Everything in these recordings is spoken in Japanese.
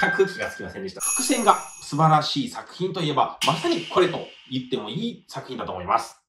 全く気がつきませんでした。伏線が素晴らしい作品といえば、まさにこれと言ってもいい作品だと思います。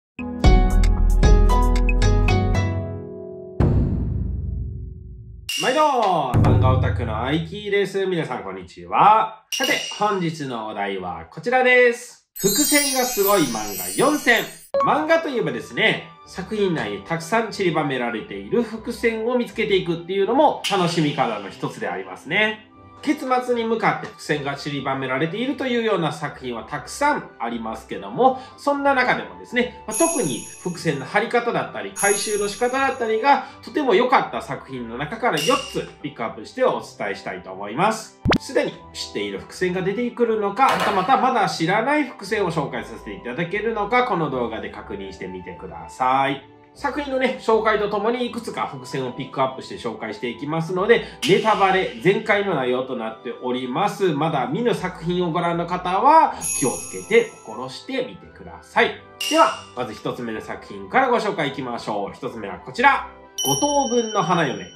毎度漫画オタクのアイキーです。皆さんこんにちは。さて、本日のお題はこちらです。伏線がすごい漫画4選。漫画といえばですね、作品内にたくさん散りばめられている伏線を見つけていくっていうのも楽しみ方の一つでありますね。結末に向かって伏線が散りばめられているというような作品はたくさんありますけども、そんな中でもですね、ま特に伏線の張り方だったり、回収の仕方だったりがとても良かった作品の中から4つピックアップしてお伝えしたいと思います。すでに知っている伏線が出てくるのか、はたまたまだ知らない伏線を紹介させていただけるのか、この動画で確認してみてください。作品のね、紹介とともにいくつか伏線をピックアップして紹介していきますので、ネタバレ全開の内容となっております。まだ見ぬ作品をご覧の方は気をつけて心してみてください。では、まず一つ目の作品からご紹介いきましょう。一つ目はこちら。五等分の花嫁。は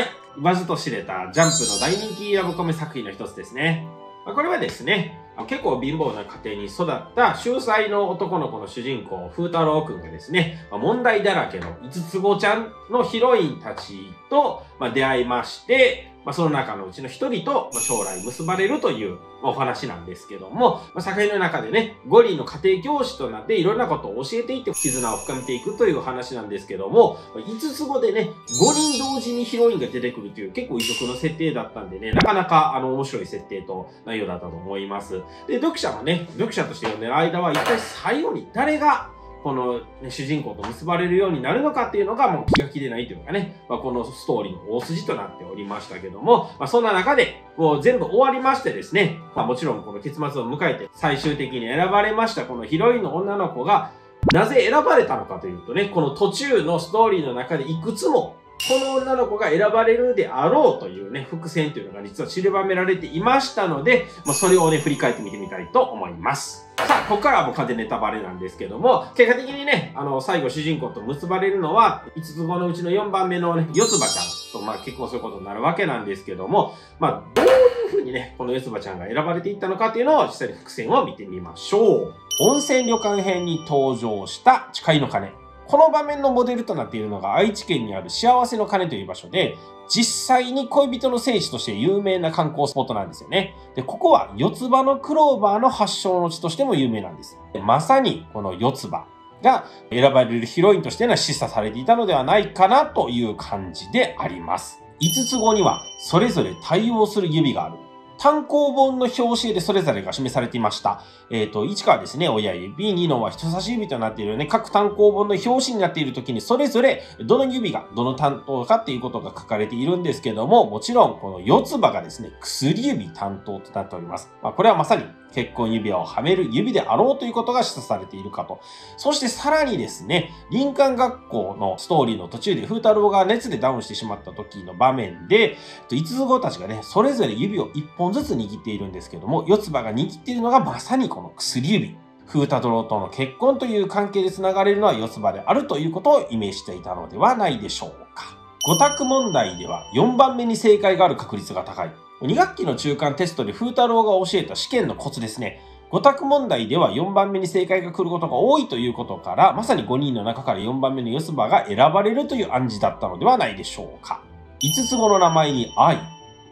い。わずと知れたジャンプの大人気ラブコメ作品の一つですね。これはですね、結構貧乏な家庭に育った秀才の男の子の主人公、風太郎くんがですね、問題だらけの五つ子ちゃんのヒロインたちと出会いまして、まあ、その中のうちの一人と将来結ばれるというお話なんですけども、まあ、作品の中でね、五人の家庭教師となっていろんなことを教えていって絆を深めていくという話なんですけども、五つ子でね、五人同時にヒロインが出てくるという結構異色の設定だったんでね、なかなかあの面白い設定と内容だったと思います。で、読者もね、読者として読んでる間は一体最後に誰がこの、ね、主人公と結ばれるようになるのかっていうのがもう気が気でないというかね、まあ、このストーリーの大筋となっておりましたけども、まあ、そんな中で、もう全部終わりましてですね、まあ、もちろんこの結末を迎えて最終的に選ばれましたこのヒロインの女の子が、なぜ選ばれたのかというとね、この途中のストーリーの中でいくつもこの女の子が選ばれるであろうというね、伏線というのが実は散りばめられていましたので、まあ、それをね、振り返ってみてみたいと思います。さあ、ここからはもう完全ネタバレなんですけども、結果的にね、あの、最後主人公と結ばれるのは、5つ子のうちの4番目のね、四つ葉ちゃんと、まあ、結婚することになるわけなんですけども、まあ、どういう風にね、この四つ葉ちゃんが選ばれていったのかっていうのを実際に伏線を見てみましょう。温泉旅館編に登場した誓いの鐘。この場面のモデルとなっているのが愛知県にある幸せの鐘という場所で、実際に恋人の聖地として有名な観光スポットなんですよね。で、ここは四つ葉のクローバーの発祥の地としても有名なんです。でまさにこの四つ葉が選ばれるヒロインとしての示唆されていたのではないかなという感じであります。5つ後にはそれぞれ対応する指がある。単行本の表紙でそれぞれが示されていました。えっ、ー、と、1からですね、親指、2のは人差し指となっているよね、各単行本の表紙になっている時に、それぞれどの指がどの担当かっていうことが書かれているんですけども、もちろんこの四つ葉がですね、薬指担当となっております。まあ、これはまさに結婚指輪をはめる指であろうということが示唆されているかと。そしてさらにですね、林間学校のストーリーの途中で風太郎が熱でダウンしてしまった時の場面で、五つ子たちがね、それぞれ指を一本ずつ握っているんですけども、四つ葉が握っているのがまさにこの薬指。風太郎との結婚という関係で繋がれるのは四つ葉であるということをイメージしていたのではないでしょうか。五択問題では4番目に正解がある確率が高い。2学期の中間テストで風太郎が教えた試験のコツですね。5択問題では4番目に正解が来ることが多いということから、まさに5人の中から4番目のヨスバが選ばれるという暗示だったのではないでしょうか。5つ子の名前に愛。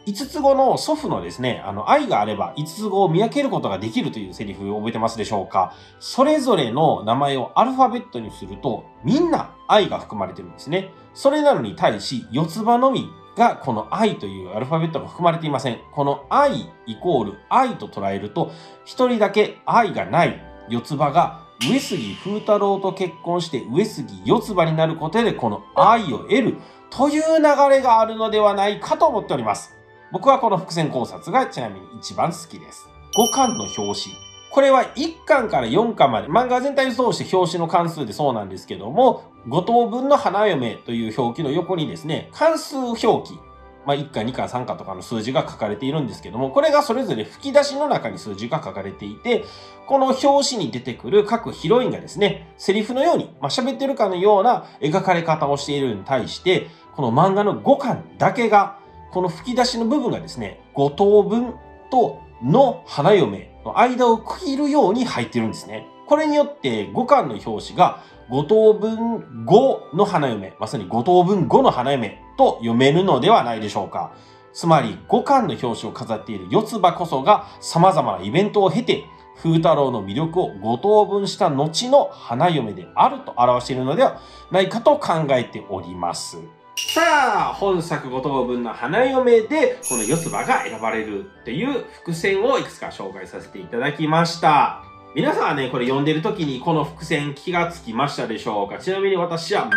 5つ子の祖父のですね、あの愛があれば5つ子を見分けることができるというセリフを覚えてますでしょうかそれぞれの名前をアルファベットにすると、みんな愛が含まれてるんですね。それなのに対し、四つ葉のみがこの愛というアルファベットが含まれていません。この愛イコール愛と捉えると、一人だけ愛がない四つ葉が上杉風太郎と結婚して上杉四つ葉になることでこの愛を得るという流れがあるのではないかと思っております。僕はこの伏線考察がちなみに一番好きです。5巻の表紙。これは1巻から4巻まで、漫画全体を通して表紙の関数でそうなんですけども、5等分の花嫁という表記の横にですね、関数表記、まあ、1巻、2巻、3巻とかの数字が書かれているんですけども、これがそれぞれ吹き出しの中に数字が書かれていて、この表紙に出てくる各ヒロインがですね、セリフのように、まあ、喋ってるかのような描かれ方をしているのに対して、この漫画の5巻だけが、この吹き出しの部分がですね、五等分との花嫁の間を区切るように入ってるんですね。これによって5巻の表紙が五等分5の花嫁、まさに五等分5の花嫁と読めるのではないでしょうか。つまり5巻の表紙を飾っている四つ葉こそが様々なイベントを経て風太郎の魅力を5等分した後の花嫁であると表しているのではないかと考えております。さあ、本作5等分の花嫁で、この四つ葉が選ばれるっていう伏線をいくつか紹介させていただきました。皆さんはね、これ読んでる時にこの伏線気がつきましたでしょうか？ちなみに私は全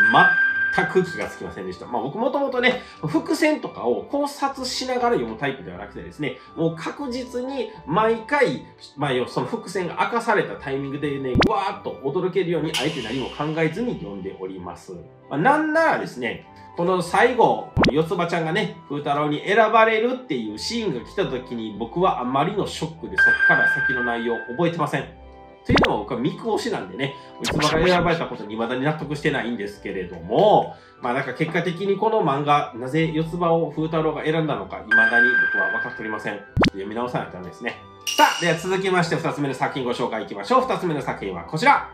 く気がつきませんでした。まあ僕もともとね、伏線とかを考察しながら読むタイプではなくてですね、もう確実に毎回、まあその伏線が明かされたタイミングでね、わーっと驚けるようにあえて何も考えずに読んでおります。まあ、なんならですね、この最後、四つ葉ちゃんがね、風太郎に選ばれるっていうシーンが来た時に僕はあまりのショックでそこから先の内容を覚えてません。というのは僕は見越しなんでね、いつもが選ばれたことに未だに納得してないんですけれども、まあなんか結果的にこの漫画、なぜ四つ葉を風太郎が選んだのか、未だに僕は分かっておりません。ちょっと読み直さないとダメですね。さあ、では続きまして二つ目の作品ご紹介いきましょう。二つ目の作品はこちら。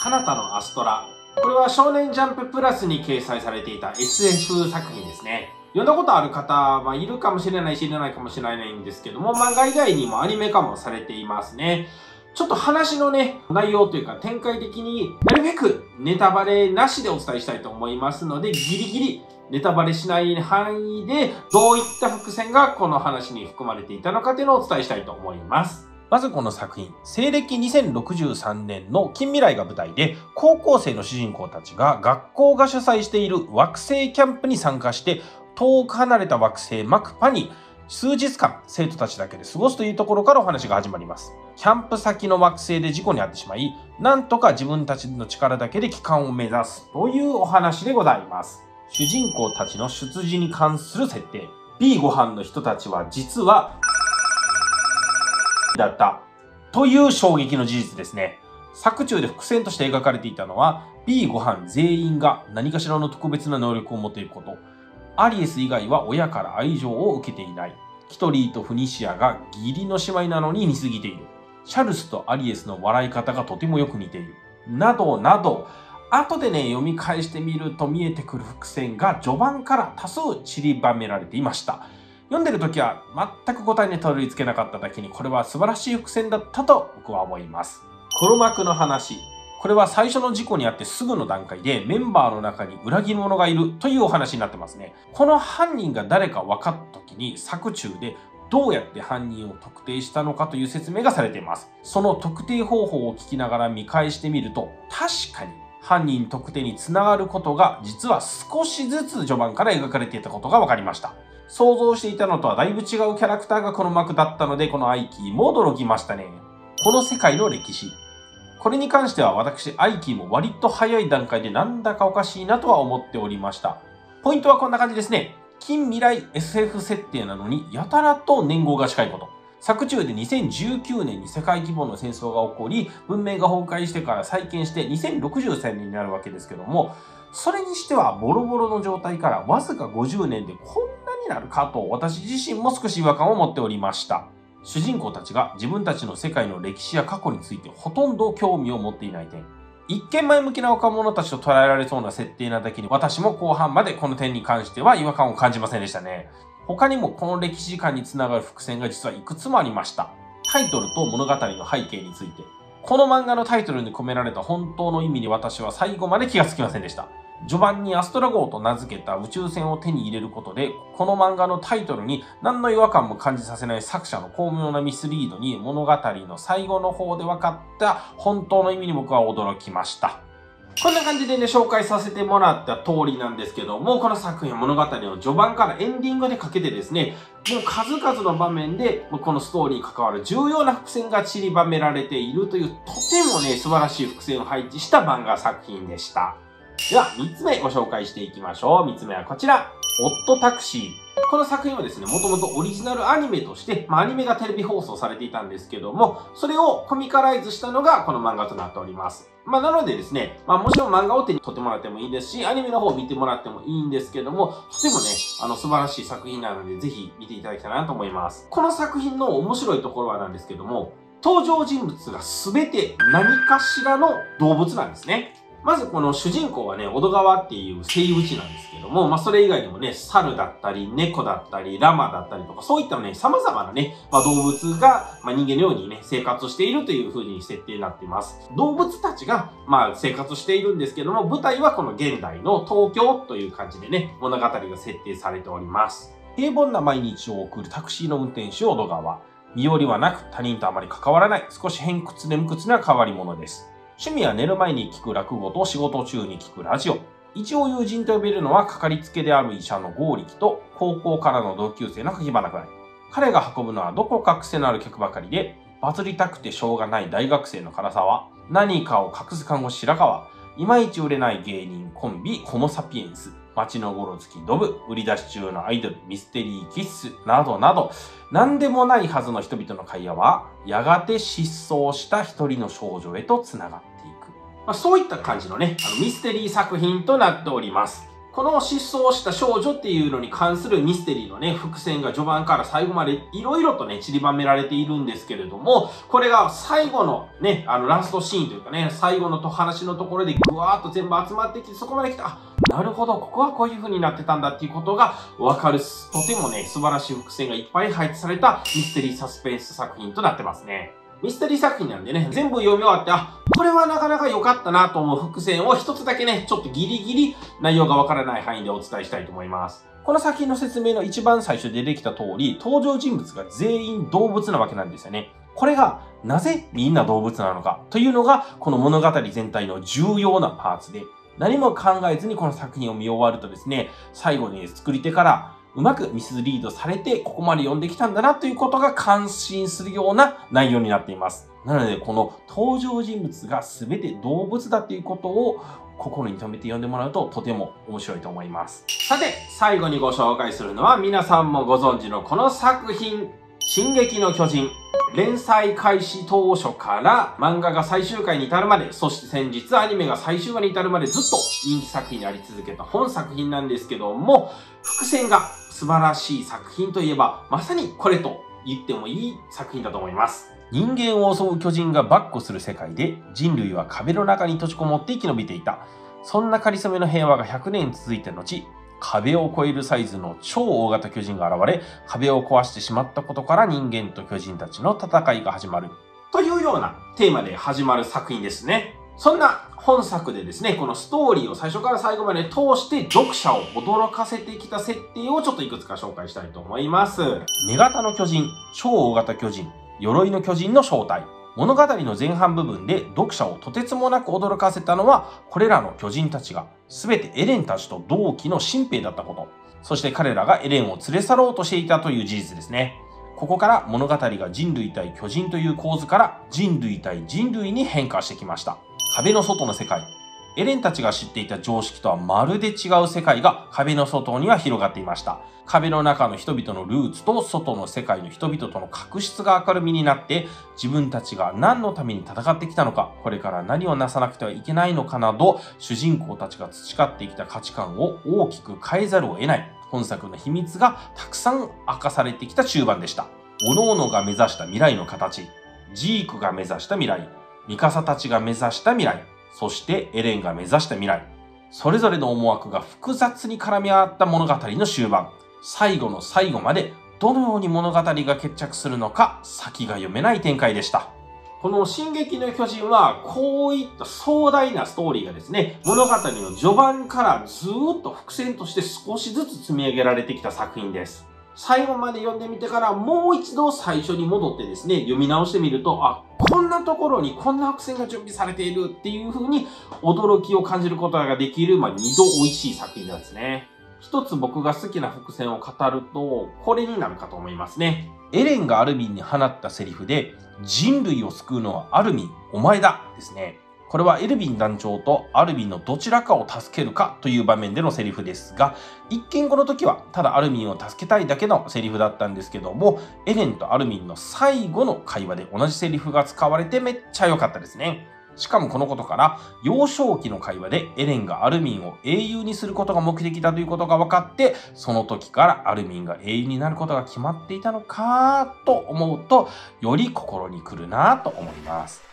カナタのアストラ。これは少年ジャンププラスに掲載されていた SF 作品ですね。読んだことある方はいるかもしれないし、いらないかもしれないんですけども、漫画以外にもアニメ化もされていますね。ちょっと話のね、内容というか展開的になるべくネタバレなしでお伝えしたいと思いますので、ギリギリネタバレしない範囲でどういった伏線がこの話に含まれていたのかというのをお伝えしたいと思います。まずこの作品、西暦2063年の近未来が舞台で、高校生の主人公たちが学校が主催している惑星キャンプに参加して、遠く離れた惑星マクパに数日間生徒たちだけで過ごすというところからお話が始まります。キャンプ先の惑星で事故に遭ってしまい、なんとか自分たちの力だけで帰還を目指すというお話でございます。主人公たちの出自に関する設定。B ご飯の人たちは実は、だった。という衝撃の事実ですね。作中で伏線として描かれていたのは、B ご飯全員が何かしらの特別な能力を持っていること。アリエス以外は親から愛情を受けていない。キトリーとフニシアが義理の姉妹なのに似すぎている。シャルスとアリエスの笑い方がとてもよく似ている。などなど、後でね、読み返してみると見えてくる伏線が序盤から多数散りばめられていました。読んでる時は全く答えにたどり着けなかっただけに、これは素晴らしい伏線だったと僕は思います。黒幕の話。これは最初の事故にあってすぐの段階でメンバーの中に裏切り者がいるというお話になってますね。この犯人が誰か分かった時に作中でどうやって犯人を特定したのかという説明がされています。その特定方法を聞きながら見返してみると、確かに犯人特定につながることが実は少しずつ序盤から描かれていたことが分かりました。想像していたのとはだいぶ違うキャラクターがこの幕だったので、このアイキーも驚きましたね。この世界の歴史。これに関しては私、アイキーも割と早い段階でなんだかおかしいなとは思っておりました。ポイントはこんな感じですね。近未来 SF 設定なのに、やたらと年号が近いこと。作中で2019年に世界規模の戦争が起こり、文明が崩壊してから再建して2063年になるわけですけども、それにしてはボロボロの状態からわずか50年でこんなになるかと私自身も少し違和感を持っておりました。主人公たちが自分たちの世界の歴史や過去についてほとんど興味を持っていない点。一見前向きな若者たちと捉えられそうな設定なだけに、私も後半までこの点に関しては違和感を感じませんでしたね。他にもこの歴史観につながる伏線が実はいくつもありました。タイトルと物語の背景について。この漫画のタイトルに込められた本当の意味に私は最後まで気がつきませんでした。序盤にアストラ号と名付けた宇宙船を手に入れることで、この漫画のタイトルに何の違和感も感じさせない作者の巧妙なミスリードに物語の最後の方で分かった本当の意味に僕は驚きました。こんな感じでね、紹介させてもらった通りなんですけども、この作品は物語の序盤からエンディングでかけてですね、もう数々の場面で、このストーリーに関わる重要な伏線が散りばめられているという、とてもね、素晴らしい伏線を配置した漫画作品でした。では、3つ目ご紹介していきましょう。3つ目はこちら。オットタクシー。この作品はですね、もともとオリジナルアニメとして、まあ、アニメがテレビ放送されていたんですけども、それをコミカライズしたのがこの漫画となっております。まあ、なのでですね、まあ、もちろん漫画を手に取ってもらってもいいですし、アニメの方を見てもらってもいいんですけども、とてもね、あの、素晴らしい作品なので、ぜひ見ていただきたいなと思います。この作品の面白いところはなんですけども、登場人物が全て何かしらの動物なんですね。まずこの主人公はね、小戸川っていう生物地なんですけども、まあそれ以外にもね、猿だったり、猫だったり、ラマだったりとか、そういったね、様々なね、まあ動物が、まあ人間のようにね、生活しているという風に設定になっています。動物たちが、まあ生活しているんですけども、舞台はこの現代の東京という感じでね、物語が設定されております。平凡な毎日を送るタクシーの運転手、小戸川。身寄りはなく、他人とあまり関わらない、少し偏屈で無屈な変わり者です。趣味は寝る前に聞く落語と仕事中に聞くラジオ。一応友人と呼べるのはかかりつけである医者の剛力と高校からの同級生の柿花くらい。彼が運ぶのはどこか癖のある客ばかりで、バズりたくてしょうがない大学生の辛さは、何かを隠す看護師白川、いまいち売れない芸人コンビホモサピエンス、街のゴロつきドブ、売り出し中のアイドル、ミステリーキッス、などなど、何でもないはずの人々の会話は、やがて失踪した一人の少女へと繋がっていく。まあ、そういった感じのね、あのミステリー作品となっております。この失踪した少女っていうのに関するミステリーのね、伏線が序盤から最後までいろいろとね、散りばめられているんですけれども、これが最後のね、あのラストシーンというかね、最後のと話のところでぐわーっと全部集まってきて、そこまで来た、あ、なるほど、ここはこういう風になってたんだっていうことがわかる、とてもね、素晴らしい伏線がいっぱい配置されたミステリーサスペンス作品となってますね。ミステリー作品なんでね、全部読み終わって、あ、これはなかなか良かったなと思う伏線を一つだけね、ちょっとギリギリ内容がわからない範囲でお伝えしたいと思います。この作品の説明の一番最初で出てきた通り、登場人物が全員動物なわけなんですよね。これがなぜみんな動物なのかというのが、この物語全体の重要なパーツで、何も考えずにこの作品を見終わるとですね、最後に作り手からうまくミスリードされてここまで読んできたんだなということが感心するような内容になっています。なので、この登場人物が全て動物だということを心に留めて読んでもらうととても面白いと思います。さて、最後にご紹介するのは皆さんもご存知のこの作品、進撃の巨人。連載開始当初から漫画が最終回に至るまで、そして先日アニメが最終話に至るまでずっと人気作品にあり続けた本作品なんですけども、伏線が素晴らしい作品といえば、まさにこれと言ってもいい作品だと思います。人間を襲う巨人が跋扈する世界で、人類は壁の中に閉じこもって生き延びていた。そんな仮初めの平和が100年続いた後、壁を越えるサイズの超大型巨人が現れ、壁を壊してしまったことから人間と巨人たちの戦いが始まる。というようなテーマで始まる作品ですね。そんな本作でですね、このストーリーを最初から最後まで通して読者を驚かせてきた設定をちょっといくつか紹介したいと思います。目型の巨人、超大型巨人、鎧の巨人の正体。物語の前半部分で読者をとてつもなく驚かせたのは、これらの巨人たちが全てエレンたちと同期の新兵だったこと。そして彼らがエレンを連れ去ろうとしていたという事実ですね。ここから物語が人類対巨人という構図から人類対人類に変化してきました。壁の外の世界。エレンたちが知っていた常識とはまるで違う世界が壁の外には広がっていました。壁の中の人々のルーツと外の世界の人々との確執が明るみになって自分たちが何のために戦ってきたのか、これから何をなさなくてはいけないのかなど、主人公たちが培ってきた価値観を大きく変えざるを得ない。本作の秘密がたくさん明かされてきた中盤でした。各々が目指した未来の形、ジークが目指した未来、ミカサたちが目指した未来、そしてエレンが目指した未来。それぞれの思惑が複雑に絡み合った物語の終盤。最後の最後までどのように物語が決着するのか先が読めない展開でした。この進撃の巨人はこういった壮大なストーリーがですね、物語の序盤からずっと伏線として少しずつ積み上げられてきた作品です。最後まで読んでみてからもう一度最初に戻ってですね、読み直してみると、あ、こんなところにこんな伏線が準備されているっていう風に驚きを感じることができる、まあ、二度美味しい作品なんですね。一つ僕が好きな伏線を語ると、これになるかと思いますね。エレンがアルミンに放ったセリフで、人類を救うのはアルミン、お前だですね。これはエルヴィン団長とアルヴィンのどちらかを助けるかという場面でのセリフですが、一見この時はただアルヴィンを助けたいだけのセリフだったんですけども、エレンとアルヴィンの最後の会話で同じセリフが使われてめっちゃ良かったですね。しかもこのことから、幼少期の会話でエレンがアルミンを英雄にすることが目的だということが分かって、その時からアルミンが英雄になることが決まっていたのかと思うと、より心に来るなと思います。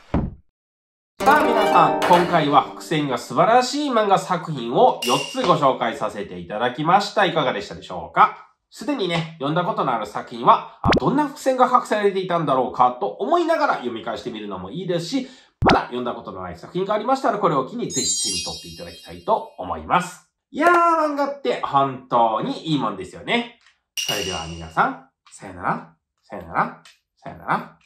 さあ皆さん、今回は伏線が素晴らしい漫画作品を4つご紹介させていただきました。いかがでしたでしょうか？すでにね、読んだことのある作品は、あどんな伏線が隠されていたんだろうかと思いながら読み返してみるのもいいですし、まだ読んだことのない作品がありましたら、これを機にぜひ手に取っていただきたいと思います。いやー、漫画って本当にいいもんですよね。それでは皆さん、さよなら、さよなら、さよなら。